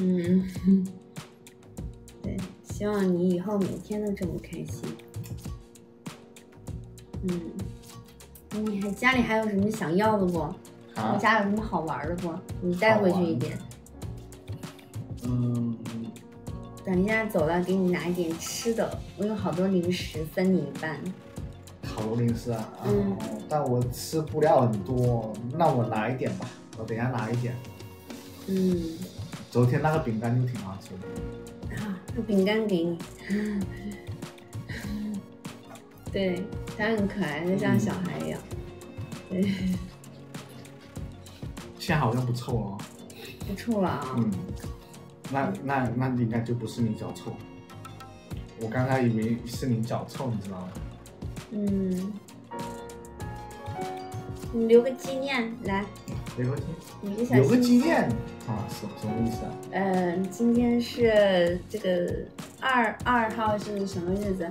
嗯，对，希望你以后每天都这么开心。嗯，你还家里还有什么想要的不？我啊，家有什么好玩的不？你带回去一点。嗯，等一下走了，给你拿一点吃的，我有好多零食，分你一半。好多零食啊，嗯哦但我吃不了很多，那我拿一点吧，我等一下拿一点。嗯，昨天那个饼干就挺好吃的，啊，这饼干给你。对，它很可爱，就像小孩一样。对，现在好像不臭了哦。不臭了啊。嗯，那那那应该就不是你脚臭，我刚才以为是你脚臭，你知道吗？嗯，你留个纪念来，留个纪你个纪念啊，什什么意思啊？呃，今天是这个二二号是什么日子？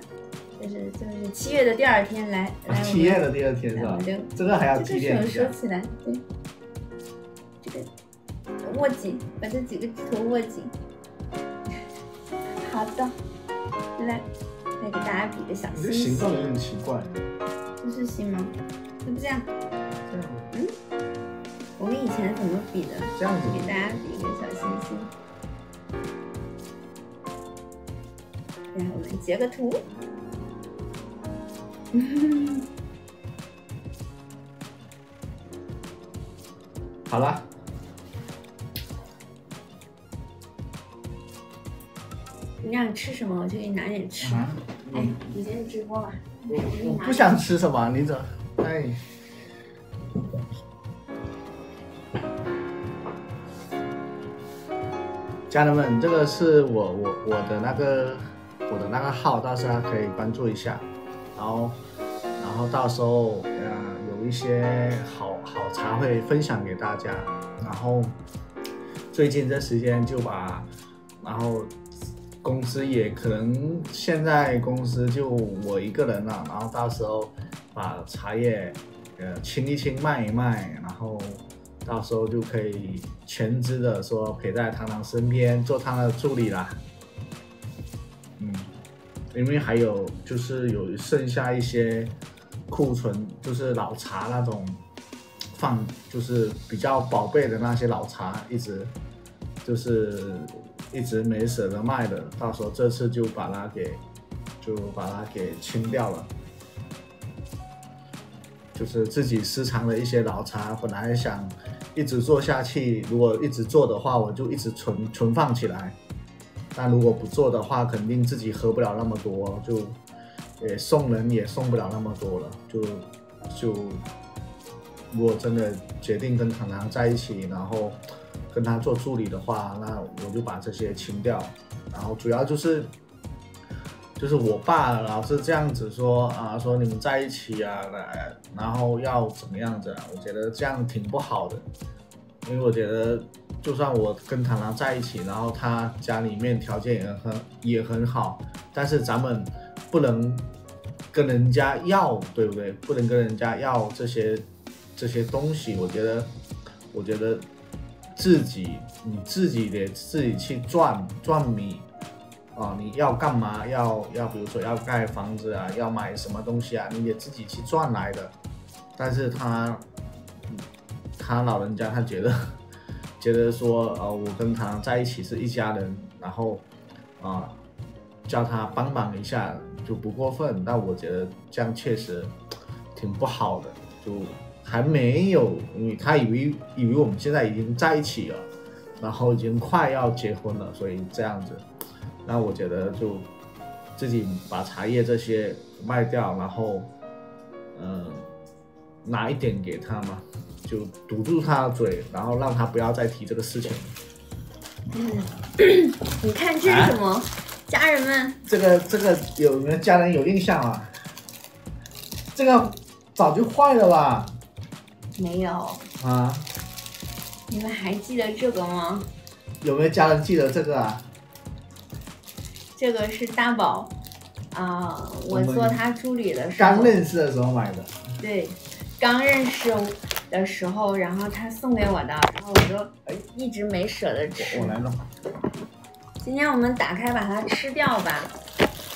就是就是七月的第二天，来来，啊七月的第二天是吧？这个还要这个纪念一下。手收起来，对，这个握紧，把这几个指头握紧。好的，来，来给大家比个小你这心心，形状有点奇怪，这是心吗？就这样，这样以前怎么比的？这样子给大家比一个小心心。然后我们截个图。嗯 好了，你让你吃什么，我就给你拿点吃。啊，哎，你先直播吧。我我不想吃什么，你走？哎，家人们，这个是我我我的那个我的那个号，大家可以关注一下，然后然后到时候呃有一些好好茶会分享给大家，然后最近这时间就把，然后公司也可能现在公司就我一个人了，然后到时候把茶叶呃清一清卖一卖，然后到时候就可以全职的说陪在糖糖身边做他的助理啦。嗯，因为还有就是有剩下一些库存，就是老茶那种放，就是比较宝贝的那些老茶，一直就是一直没舍得卖的，到时候这次就把它给就把它给清掉了。就是自己私藏的一些老茶，本来想一直做下去，如果一直做的话，我就一直存存放起来。但如果不做的话，肯定自己喝不了那么多，就也送人也送不了那么多了。就就如果真的决定跟糖糖在一起，然后跟他做助理的话，那我就把这些清掉。然后主要就是就是我爸老是这样子说啊，说你们在一起啊，来，然后要怎么样子啊？我觉得这样挺不好的，因为我觉得就算我跟糖糖在一起，然后他家里面条件也很也很好，但是咱们不能跟人家要，对不对？不能跟人家要这些这些东西。我觉得，我觉得自己你自己得自己去赚赚米。啊，你要干嘛？要要，比如说要盖房子啊，要买什么东西啊，你得自己去赚来的。但是他，他老人家他觉得，觉得说，呃，我跟他在一起是一家人，然后，啊，叫他帮忙一下就不过分。但我觉得这样确实挺不好的，就还没有，因为他以为以为我们现在已经在一起了，然后已经快要结婚了，所以这样子。那我觉得就自己把茶叶这些卖掉，然后，嗯、拿一点给他嘛，就堵住他的嘴，然后让他不要再提这个事情。嗯，你看这是什么？家人们，这个这个有没有家人有印象啊？这个早就坏了吧？没有，啊，你们还记得这个吗？有没有家人记得这个啊？这个是大宝啊、我我做他助理的时候刚，认识的时候买的。对，刚认识的时候，然后他送给我的，然后我就一直没舍得吃我。来弄。今天我们打开把它吃掉吧，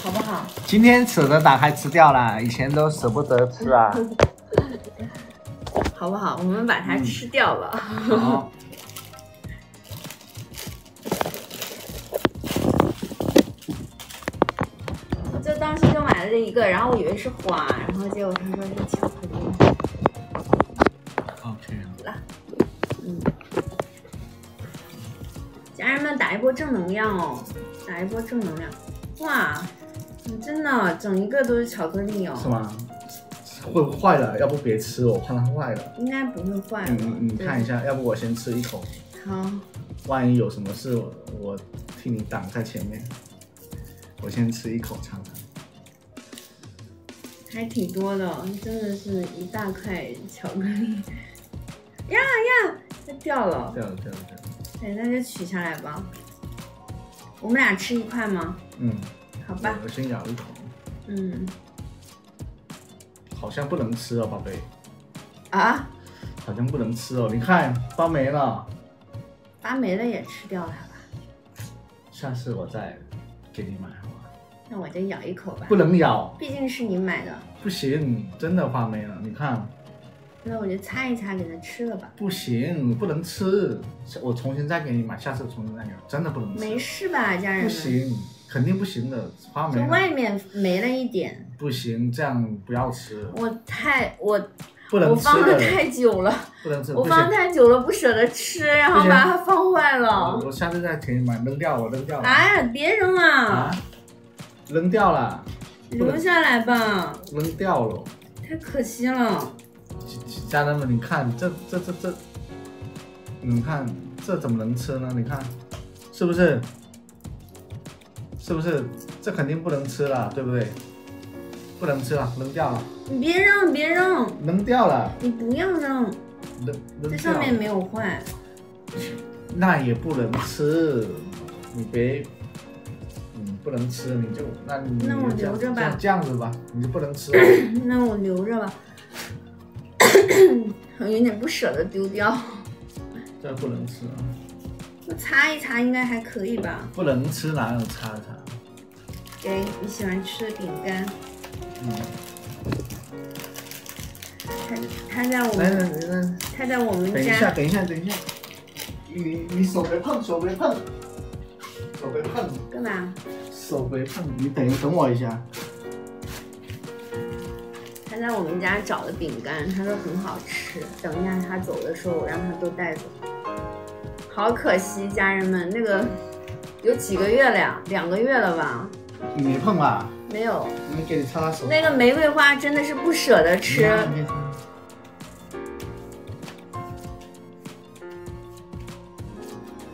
好不好？今天舍得打开吃掉了，以前都舍不得吃啊。好不好？我们把它吃掉了。好，这一个，然后我以为是花，然后结果他说是巧克力。OK 了，嗯，家人们打一波正能量哦，打一波正能量，哇，你真的整一个都是巧克力哦，是吗？会坏了，要不别吃，我怕它坏了。应该不会坏你吧？你你看一下，要不我先吃一口，好，万一有什么事，我我替你挡在前面。我先吃一口尝尝。还挺多的哦，真的是一大块巧克力。呀呀，它掉了，掉了掉了掉了。对，那就取下来吧。我们俩吃一块吗？嗯，好吧，我先咬一口。嗯，好像不能吃哦，宝贝，啊，好像不能吃哦。你看发霉了，发霉了也吃掉它吧。下次我再给你买？那我就咬一口吧不，能咬，毕竟是你买的。不行，真的发霉了。你看，那我就擦一擦，给它吃了吧。不行，不能吃。我重新再给你买，下次重新再给你买，真的不能吃。没事吧，家人们？不行，肯定不行的，发霉了。就外面没了一点，不行，这样不要吃，我太我不能吃我放了的，太久了，不能吃。我，放太久了不舍得吃，然后把它放坏了。我下次再给你买，扔掉我扔掉了。哎呀，别扔啊，啊，扔掉了，留下来吧，扔掉了。太可惜了。家人们，你看这这这这，你们看这怎么能吃呢？你看，是不是？是不是？这肯定不能吃了，对不对？不能吃了，扔掉了，你别扔，别扔，扔掉了，你不要扔，扔扔这上面。没有坏。那也不能吃，你别，嗯，不能吃，你就那你那我留着吧这样子吧，你就不能吃了。那我留着吧，我 有点不舍得丢掉。这不能吃，我擦一擦应该还可以吧？不能吃哪有擦一擦？给你喜欢吃的饼干，嗯，他他在我们来来。它在我们家等一下，家，等一下，等一下，你你手别碰，手别碰，手别碰，干嘛？手别碰，你等一等我一下。他在我们家找的饼干，他说很好吃。等一下他走的时候，我让他都带走。好可惜，家人们，那个有几个月了呀？两个月了吧？你没碰吧？没有。你给你擦擦手。那个玫瑰花真的是不舍得吃。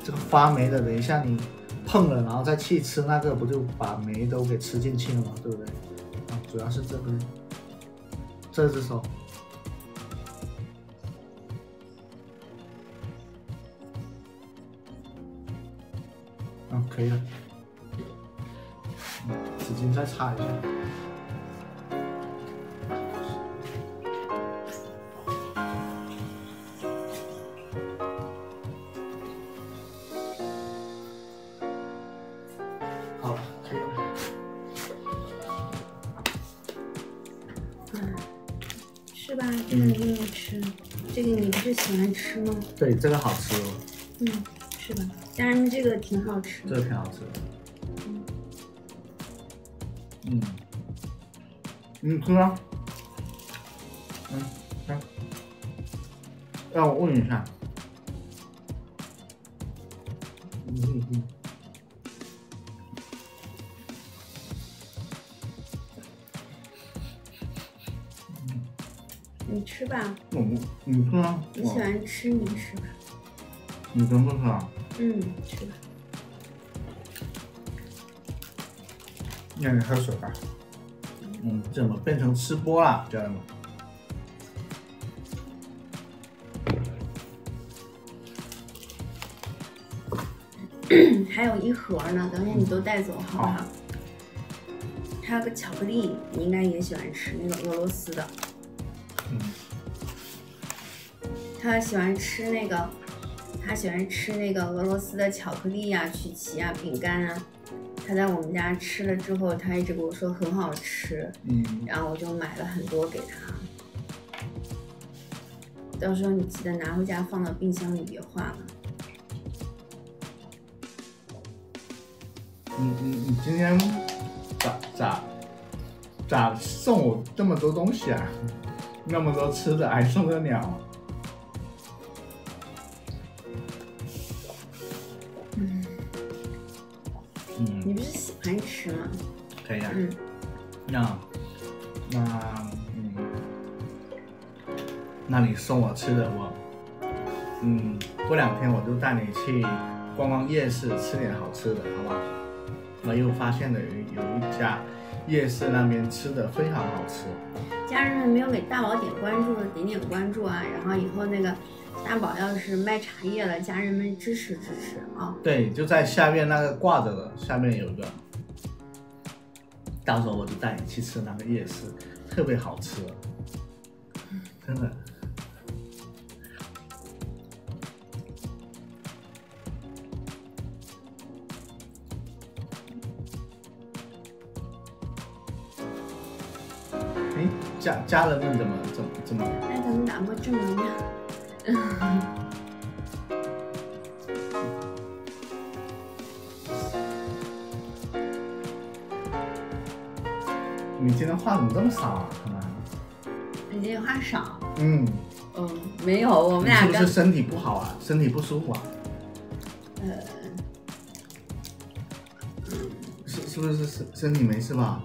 这个发霉的，等一下你碰了，然后再去吃那个，不就把霉都给吃进去了吗？对不对？啊，主要是这个，这只手。嗯，可以了。纸巾再擦一下。这个好吃哦，嗯，是吧？家人们，这个挺好吃的。这个挺好吃的。嗯，你吃啊。嗯，来。让我问一下。吃吧，我你吃啊。你喜欢吃你吃吧。你能不吃啊？嗯，吃吧。那你喝水吧。嗯，怎么变成吃播了，家人们？还有一盒呢，等下你都带走好不好？好还有个巧克力，你应该也喜欢吃那个俄罗斯的。他喜欢吃那个，他喜欢吃那个俄罗斯的巧克力呀、曲奇啊、饼干啊。他在我们家吃了之后，他一直跟我说很好吃，嗯，然后我就买了很多给他。到时候你记得拿回家放到冰箱里，别化了。你你你今天咋咋咋送我这么多东西啊？那么多吃的还送得了？送我吃的，我嗯，过两天我就带你去逛逛夜市，吃点好吃的，好吧？我又发现了有有一家夜市那边吃的非常好吃，家人们没有给大宝点关注的，点点关注啊！然后以后那个大宝要是卖茶叶了，家人们支持支持啊！对，就在下面那个挂着的，下面有一个，到时候我就带你去吃那个夜市，特别好吃，真的。家家人们怎么怎么怎么？哎，咱们打波正能量。你今天话怎么这么少啊？你这话少。嗯。嗯，没有，我们俩你是不是身体不好啊？身体不舒服啊？呃，是是不是身身体没事吧？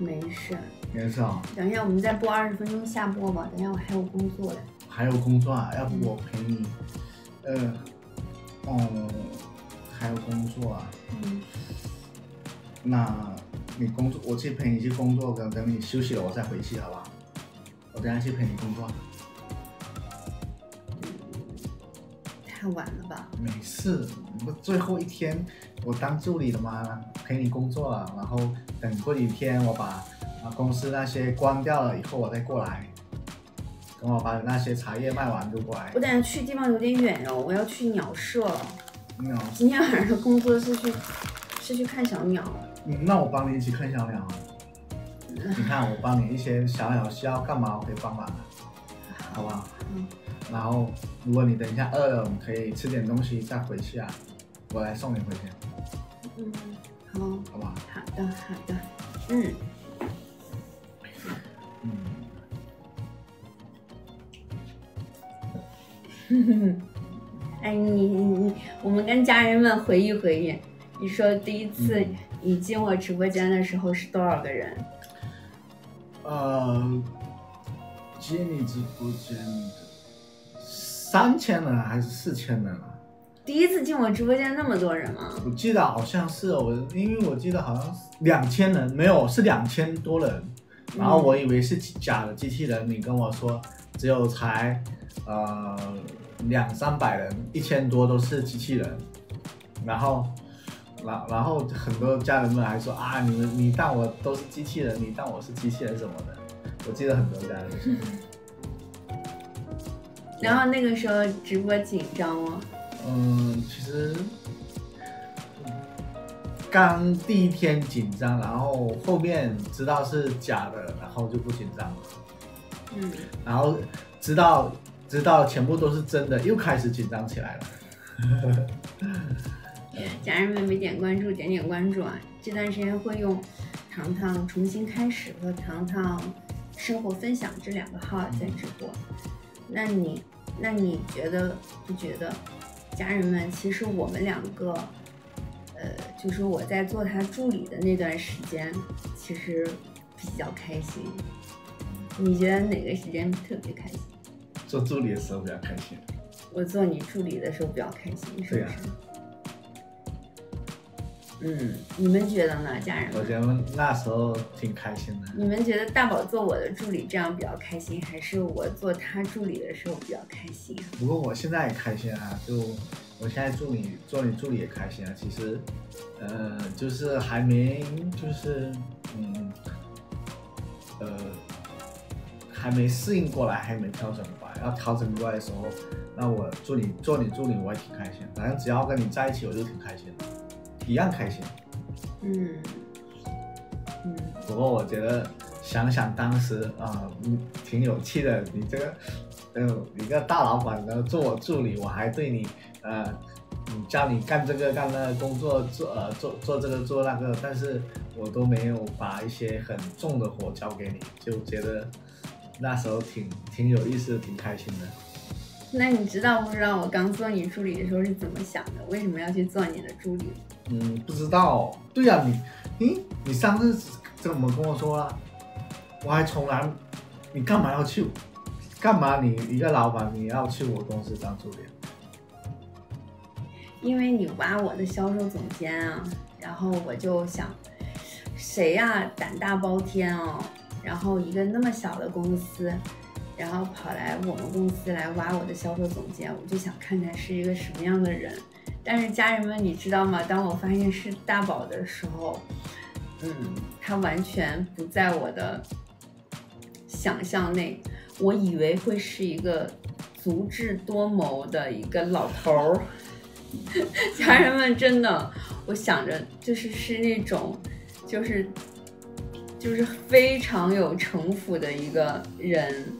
没事。没事啊。等一下，我们再播二十分钟下播吧。等一下我还有工作嘞。还有工作啊？要不我陪你？呃，哦，还有工作啊？嗯。那你工作，我去陪你去工作，等等你休息了，我再回去，好不好？我等下去陪你工作。太晚了吧？没事，不最后一天我当助理了嘛，陪你工作了，然后等过几天我把啊公司那些关掉了以后，我再过来，等我把那些茶叶卖完就过来。我等下去地方有点远哦，我要去鸟舍了。鸟。今天晚上的工作是去是去看小鸟。嗯，那我帮你一起看小鸟。你看我帮你一些小鸟需要干嘛，我可以帮忙的，好不好？嗯。然后，如果你等一下饿了，我们可以吃点东西再回去啊，我来送你回去。嗯，好，好不好？好的，好的，嗯，嗯。哎，你你你，我们跟家人们回忆回忆，你说第一次你进我直播间的时候是多少个人？呃，进你直播间的。三千人还是四千人啊？第一次进我直播间那么多人吗？我记得好像是我，因为我记得好像是两千人，没有是两千多人，然后我以为是假的机器人，你跟我说只有才呃两三百人，一千多都是机器人，然后然然后很多家人们还说啊，你们你当我都是机器人，你当我是机器人什么的，我记得很多家人说。然后那个时候直播紧张吗？嗯，其实刚第一天紧张，然后后面知道是假的，然后就不紧张了。嗯。然后知道知道全部都是真的，又开始紧张起来了。家人们没点关注，点点关注啊！这段时间会用“糖糖重新开始”和“糖糖生活分享”这两个号在直播。那你，那你觉得不觉得，家人们，其实我们两个，呃，就是我在做他助理的那段时间，其实比较开心。你觉得哪个时间特别开心？做助理的时候比较开心。我做你助理的时候比较开心，是不是？嗯，你们觉得呢，家人？我觉得那时候挺开心的。你们觉得大宝做我的助理这样比较开心，还是我做他助理的时候比较开心啊？不过我现在也开心啊，就我现在助理做你助理也开心啊。其实，呃，就是还没就是嗯，呃，还没适应过来，还没调整过来。要调整过来的时候，那我做你做你助理我也挺开心，反正只要跟你在一起我就挺开心的，一样开心。嗯嗯，不过我觉得想想当时啊、嗯，挺有趣的。你这个，嗯，一个大老板呢做我助理，我还对你，呃，你，叫你干这个干那个工作，做呃做做这个做那个，但是我都没有把一些很重的活交给你，就觉得那时候挺挺有意思，挺开心的。那你知道不知道我刚做你助理的时候是怎么想的？为什么要去做你的助理？嗯，不知道。对呀、你，你你上次怎么跟我说啊？我还从来，你干嘛要去？干嘛你一个老板你要去我公司当助理？因为你挖我的销售总监啊，然后我就想，谁呀、胆大包天哦，然后一个那么小的公司，然后跑来我们公司来挖我的销售总监，我就想看看是一个什么样的人。但是家人们，你知道吗？当我发现是大宝的时候，嗯，他完全不在我的想象内。我以为会是一个足智多谋的一个老头儿，家人们真的，我想着就是是那种，就是就是非常有城府的一个人，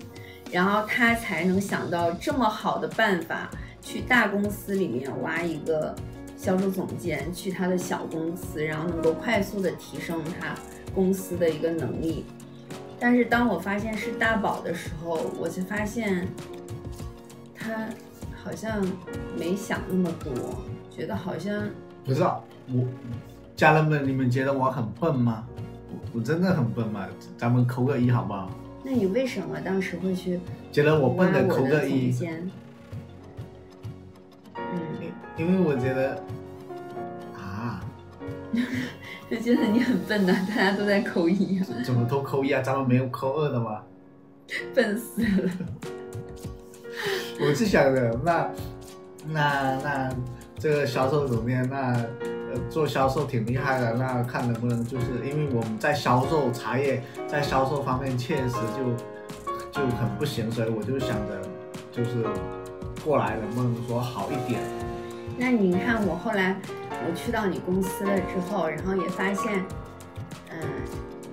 然后他才能想到这么好的办法，去大公司里面挖一个销售总监，去他的小公司，然后能够快速的提升他公司的一个能力。但是当我发现是大宝的时候，我就发现他好像没想那么多，觉得好像不是啊我，家人们，你们觉得我很笨吗？我我真的很笨吗？咱们扣个一好不好？那你为什么当时会去觉得我笨的扣个一因因为我觉得啊，就觉得你很笨的，大家都在扣一啊，怎么都扣一啊？咱们没有扣二的吗？笨死了。我是想着，那那那这个销售总监，那呃做销售挺厉害的，那看能不能就是因为我们在销售茶叶在销售方面确实就就很不行，所以我就想着就是过来能不能说好一点。那你看我后来我去到你公司了之后，然后也发现，嗯，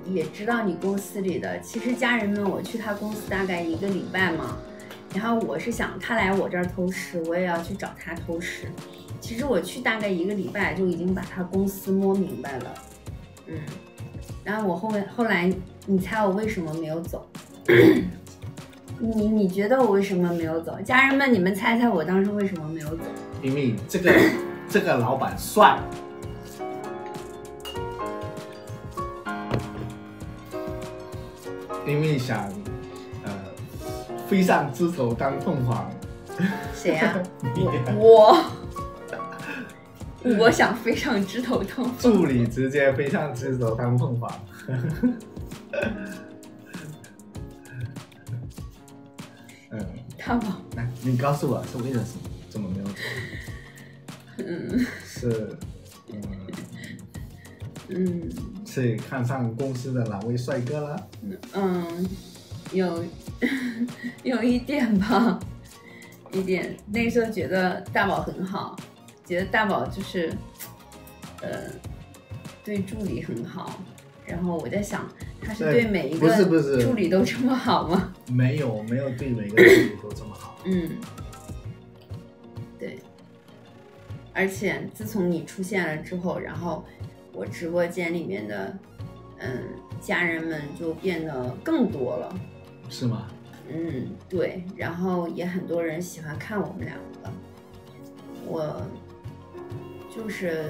也知道你公司里的，其实家人们，我去他公司大概一个礼拜嘛，然后我是想他来我这儿偷师，我也要去找他偷师。其实我去大概一个礼拜就已经把他公司摸明白了，嗯，然后我后面后来，你猜我为什么没有走？你你觉得我为什么没有走？家人们，你们猜猜我当时为什么没有走？因为这个 这个老板帅，因为想呃飞上枝头当凤凰。谁呀、你我我我想飞上枝头当凤助理直接飞上枝头当凤凰。嗯，大宝，来，你告诉我是为了什么？是，嗯，嗯是看上公司的哪位帅哥了？嗯，有 有一点吧，一点。那时候觉得大宝很好，觉得大宝就是，呃，对助理很好。然后我在想，他是对对每一个是助理都这么好吗？没有，没有对每个助理都这么好。嗯，而且自从你出现了之后，然后我直播间里面的嗯家人们就变得更多了。是吗？嗯，对。然后也很多人喜欢看我们两个。我就是